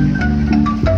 Música